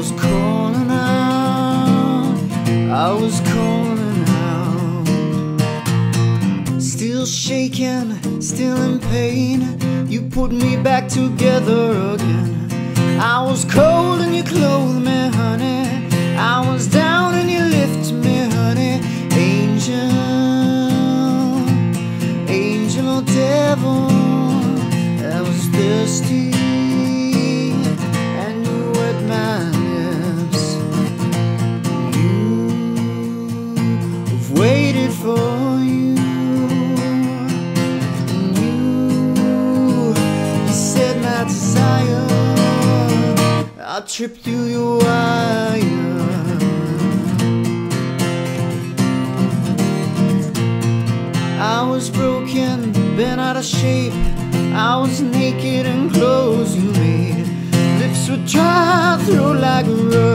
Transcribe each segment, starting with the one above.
was calling out, I was calling out. Still shaking, still in pain. You put me back together again. I was cold in your clothes. me. I tripped through your wire. I was broken, bent out of shape. I was naked and clothes you made. Lips were dry, through like rust. You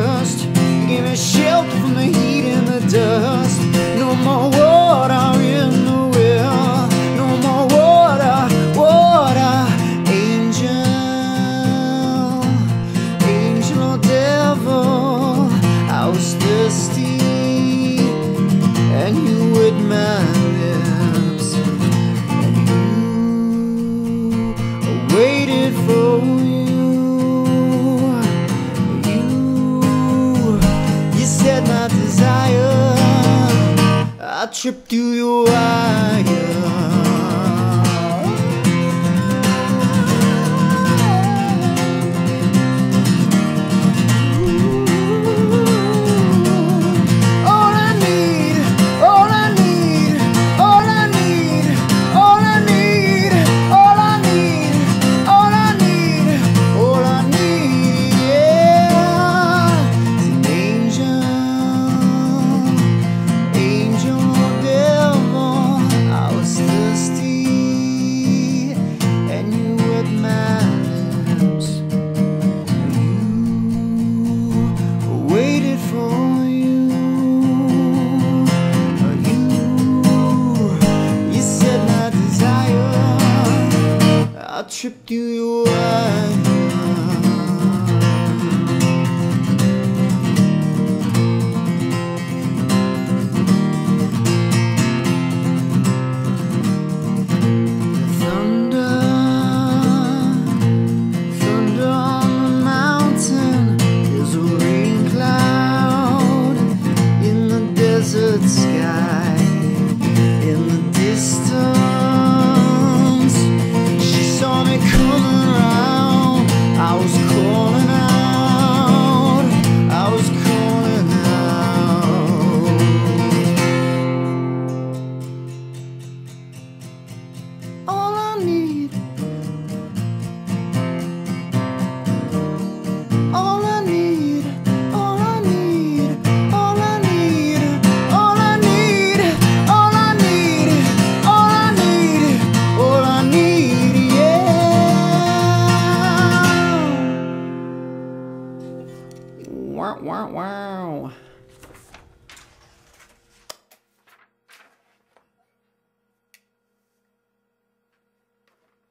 I tripped through your wire. I tripped your eyes.